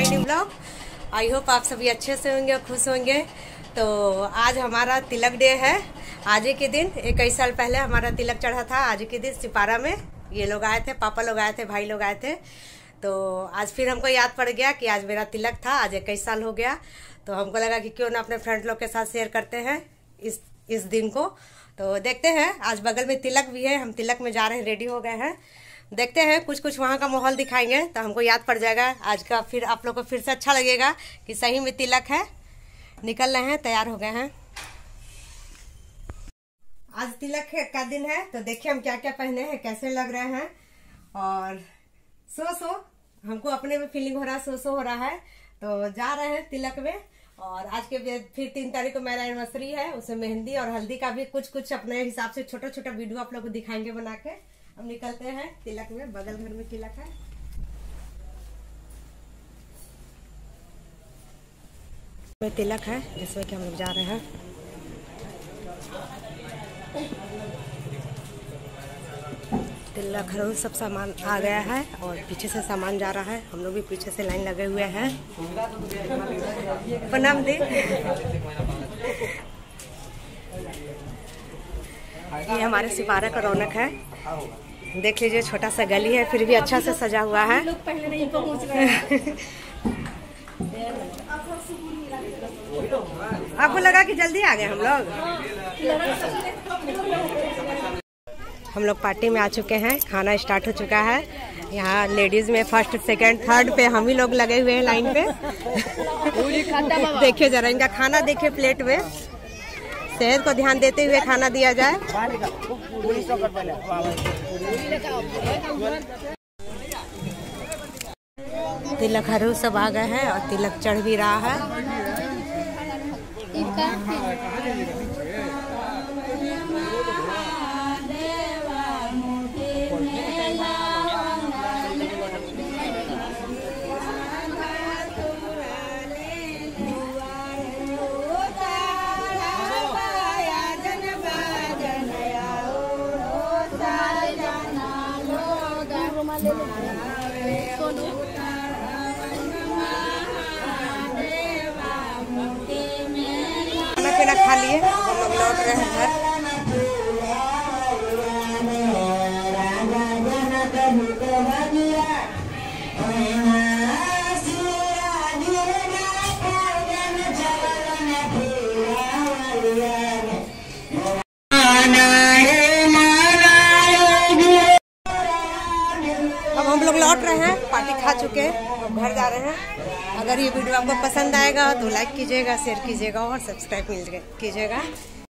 My new blog I hope आप सभी अच्छे से होंगे और खुश होंगे। तो आज हमारा तिलक डे है। आज के दिन, इक्कीस साल पहले हमारा तिलक चढ़ा था। आज के दिन सिपारा में ये लोग आए थे, पापा लोग आए थे, भाई लोग आए थे। तो आज फिर हमको याद पड़ गया कि आज मेरा तिलक था, आज इक्कीस साल हो गया। तो हमको लगा कि क्यों ना अपने फ्रेंड लोग के साथ शेयर करते हैं इस इस दिन को। तो देखते हैं, आज बगल में तिलक भी है, हम तिलक में जा रहे हैं, रेडी हो गए हैं। देखते हैं कुछ कुछ वहाँ का माहौल दिखाएँगे तो हमको याद पड़ जाएगा। आज का फिर आप लोग को फिर से अच्छा लगेगा कि सही में तिलक है। निकल रहे हैं, तैयार हो गए हैं। आज तिलक का दिन है तो देखिए हम क्या क्या पहने हैं, कैसे लग रहे हैं। और सो सो हमको अपने में फीलिंग हो रहा है सो सो हो रहा है। तो जा रहे हैं तिलक में, और आज के फिर तीन तारीख को मेरा एनिवर्सरी है उसमें मेहंदी और हल्दी का भी कुछ कुछ अपने हिसाब से छोटा छोटा वीडियो आप लोग को दिखाएँगे बना के। हम निकलते हैं तिलक में, बगल घर में तिलक है। में तिलक है, जिसमें कि हम लोग जा रहे हैं। तिलक घर में सब सामान आ गया है और पीछे से सामान जा रहा है। हम लोग भी पीछे से लाइन लगे हुए हैं। प्रणाम दी ये हमारे सिपारा का रौनक है। देख लीजिए छोटा सा गली है फिर भी अच्छा से सजा हुआ है। आपको लगा कि जल्दी आ गए हम लोग? हम लोग पार्टी में आ चुके हैं खाना स्टार्ट हो चुका है। यहाँ लेडीज़ में फ़र्स्ट सेकंड थर्ड पे हम ही लोग लगे हुए हैं लाइन पे। देखिए जरा इनका खाना देखिए प्लेट में। सेहत को ध्यान देते हुए खाना दिया जाए। तिलक हरू सब आ गए हैं और तिलक चढ़ भी रहा है। खाना पीना खा लिए। हम लोग लौट रहे हैं घर। अब लौट रहे हैं, पार्टी खा चुके हैं और घर जा रहे हैं। अगर ये वीडियो आपको पसंद आएगा तो लाइक कीजिएगा शेयर कीजिएगा और सब्सक्राइब कीजिएगा।